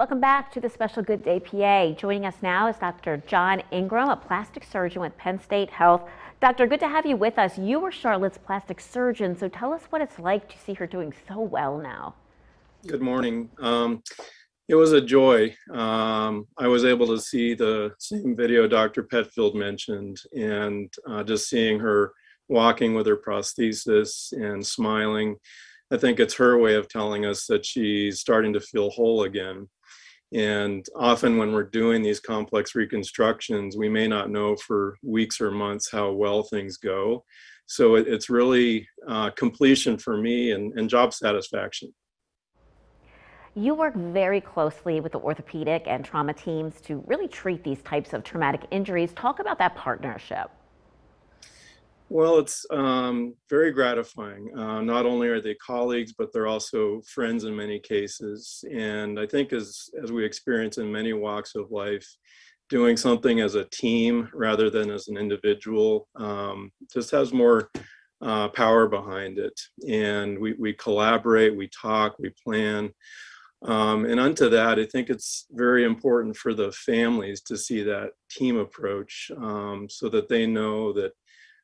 Welcome back to the Special Good Day PA. Joining us now is Dr. John Ingram, a plastic surgeon with Penn State Health. Doctor, good to have you with us. You were Charlotte's plastic surgeon, so tell us what it's like to see her doing so well now. Good morning. Um, it was a joy. Um, I was able to see the same video Dr. Petfield mentioned, and uh, just seeing her walking with her prosthesis and smiling. I think it's her way of telling us that she's starting to feel whole again. And often, when we're doing these complex reconstructions, we may not know for weeks or months how well things go. So it, it's really uh, completion for me and, and job satisfaction. You work very closely with the orthopedic and trauma teams to really treat these types of traumatic injuries. Talk about that partnership. Well, it's um, very gratifying. Uh, not only are they colleagues, but they're also friends in many cases. And I think as, as we experience in many walks of life, doing something as a team rather than as an individual um, just has more uh, power behind it. And we, we collaborate, we talk, we plan. Um, and unto that, I think it's very important for the families to see that team approach um, so that they know that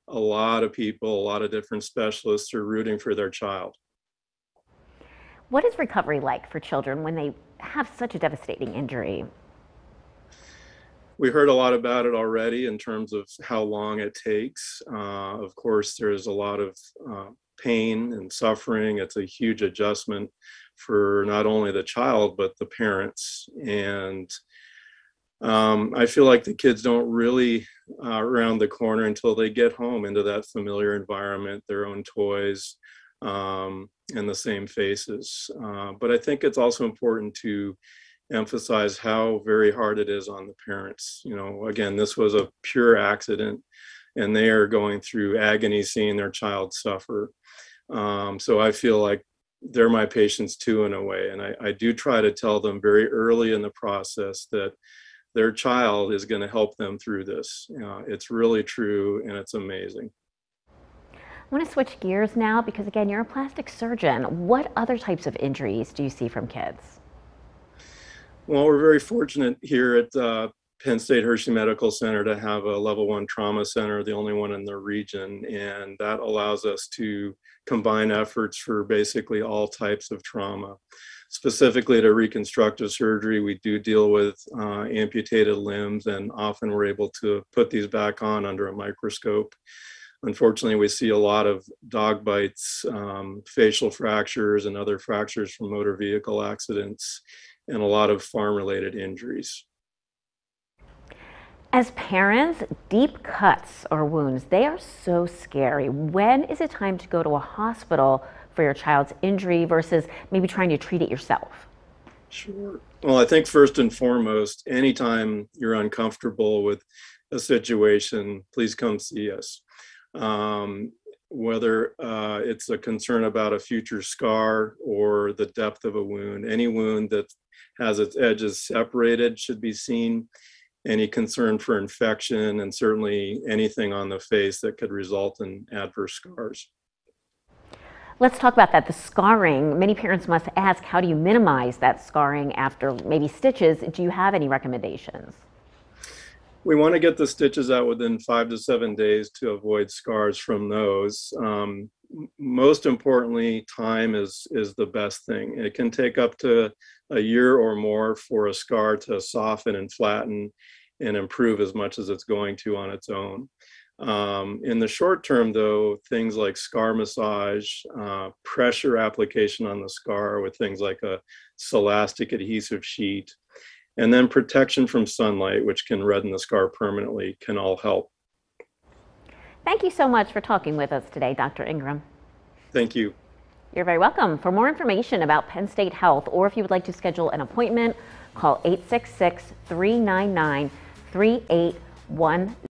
a lot of people, a lot of different specialists are rooting for their child. What is recovery like for children when they have such a devastating injury? We heard a lot about it already in terms of how long it takes. Uh, of course, there's a lot of uh, pain and suffering. It's a huge adjustment for not only the child, but the parents. And um, I feel like the kids don't really uh, around the corner until they get home into that familiar environment, their own toys, um, and the same faces. Uh, but I think it's also important to emphasize how very hard it is on the parents. You know, again, this was a pure accident, and they are going through agony seeing their child suffer. Um, so I feel like they're my patients too, in a way. And I, I do try to tell them very early in the process that their child is going to help them through this. Uh, it's really true and it's amazing. I want to switch gears now because, again, you're a plastic surgeon. What other types of injuries do you see from kids? Well, we're very fortunate here at uh, Penn State Hershey Medical Center to have a level one trauma center, the only one in the region, and that allows us to combine efforts for basically all types of trauma specifically to reconstructive surgery, we do deal with uh, amputated limbs, and often we're able to put these back on under a microscope. Unfortunately, we see a lot of dog bites, um, facial fractures, and other fractures from motor vehicle accidents, and a lot of farm related injuries. As parents, deep cuts or wounds, they are so scary. When is it time to go to a hospital for your child's injury versus maybe trying to treat it yourself? Sure. Well, I think first and foremost, anytime you're uncomfortable with a situation, please come see us. Um, whether uh, it's a concern about a future scar or the depth of a wound, any wound that has its edges separated should be seen. Any concern for infection, and certainly anything on the face that could result in adverse scars. Let's talk about that. The scarring. Many parents must ask, how do you minimize that scarring after maybe stitches? Do you have any recommendations? We want to get the stitches out within five to seven days to avoid scars from those. Um, most importantly, time is is the best thing. It can take up to a year or more for a scar to soften and flatten and improve as much as it's going to on its own. Um, in the short term, though, things like scar massage, uh, pressure application on the scar with things like a Silastic adhesive sheet, and then protection from sunlight, which can redden the scar permanently, can all help. Thank you so much for talking with us today, Dr. Ingram. Thank you. You're very welcome. For more information about Penn State Health, or if you would like to schedule an appointment, call 866 399 3810.